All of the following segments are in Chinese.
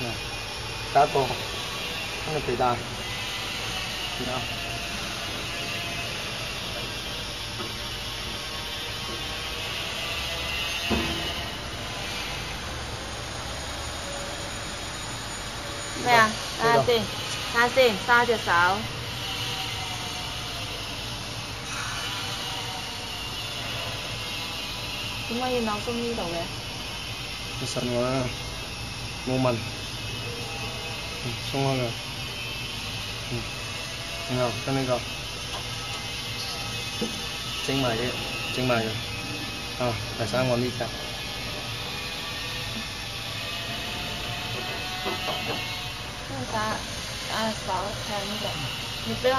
嗯，第一個跟住皮帶，然後咩啊？睇下先，睇下先，揸隻手。點解要扭鬆呢度嘅？你信我啦，冇問。嗯，鬆開佢。嗯，然後跟呢個整埋嘅，整埋嘅。啊，第三個呢隻。跟住打打手睇下呢度。你俾我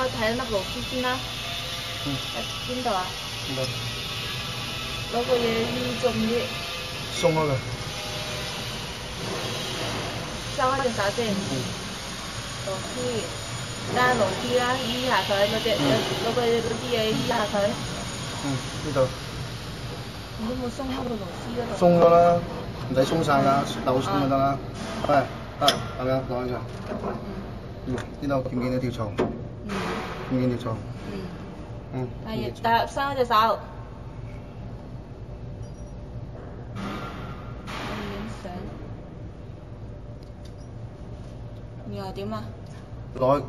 睇粒螺絲先螺絲，加螺絲啦，依下佢嗰隻攞個攞啲嘢依下佢。嗯，呢度你都冇鬆開個螺絲嗰度。鬆咗啦，唔使鬆晒㗎，漏鬆就得啦。喂，得，咁樣攞起上。嗯，呢度見唔見到條槽？嗯見唔見條槽？嗯。嗯。係，但係伸一隻手。然後點啊？攞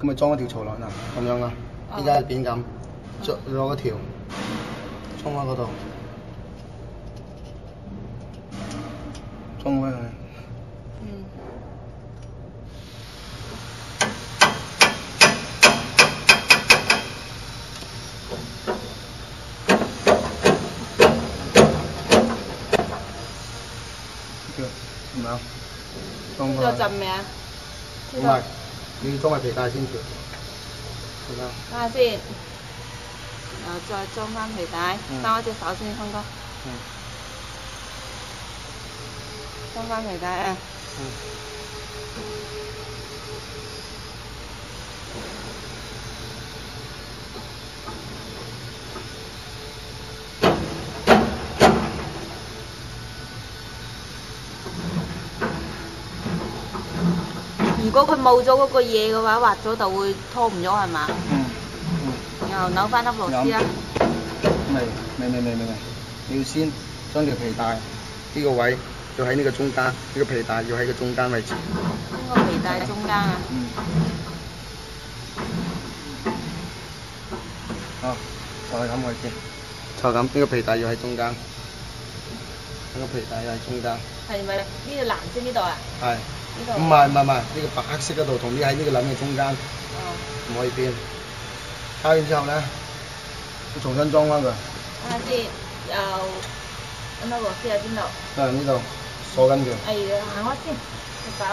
咁咪裝一條槽落嗱，咁樣啦。哦依家係扁咁，將攞嗰條衝開嗰度，衝開佢。嗯。叫咁樣，裝呢開度浸未啊？唔係，你要裝埋皮帶先條。咁樣。等下先，然後再裝翻皮帶，嗯收開隻手先，坤哥，嗯裝翻皮帶啊！嗯。如果佢冇咗嗰個嘢嘅話，滑咗就會拖唔咗係嘛？嗯嗯。然後扭翻粒螺絲啦。未未未未未未，你要先將條皮帶呢個位要喺呢個中間，呢個皮帶要喺個中間位置。邊個皮帶中間啊？嗯。好，就係咁位置。就咁，呢個皮帶要喺中間，呢個皮帶要喺中間。係咪呢個藍色呢度啊？係。呢度。唔係唔係唔係，呢個白色嗰度同呢喺呢個撚嘅中間，哦。唔可以變。加完之後咧，要重新裝翻佢。睇下先，又咁粒螺絲喺邊度？啊呢度鎖緊佢。哎呀，行開先，隻手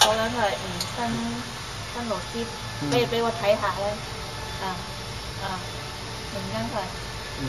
鎖緊佢，嗯，新新螺絲，不如俾我睇下咧，啊啊，擰緊佢，嗯。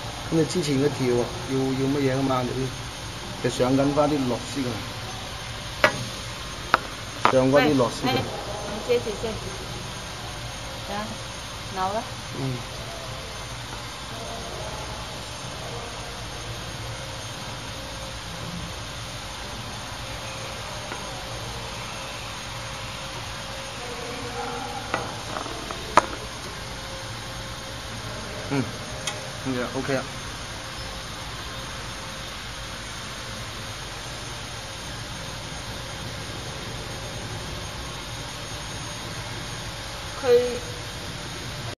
咁你之前嗰條要要乜嘢啊嘛，你就上緊翻啲螺絲㗎，上嗰啲螺絲喂㗎。你遮住先，啊，扭啦，嗯。嗯，咁就 OK 啦。佢